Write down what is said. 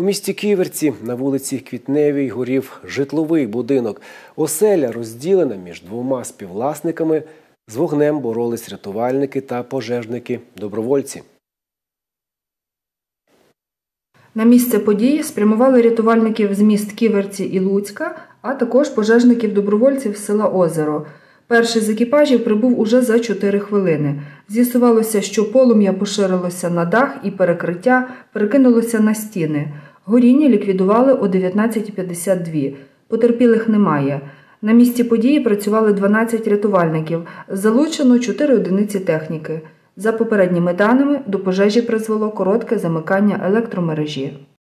У місті Ківерці на вулиці Квітневій горів житловий будинок. Оселя розділена між двома співвласниками. З вогнем боролись рятувальники та пожежники-добровольці. На місце події спрямували рятувальників з міст Ківерці і Луцька, а також пожежників-добровольців з села Озеро. Перший з екіпажів прибув уже за 4 хвилини. З'ясувалося, що полум'я поширилося на дах і перекриття перекинулося на стіни. Горіння ліквідували о 19.52. Потерпілих немає. На місці події працювали 12 рятувальників, залучено 4 одиниці техніки. За попередніми даними, до пожежі призвело коротке замикання електромережі.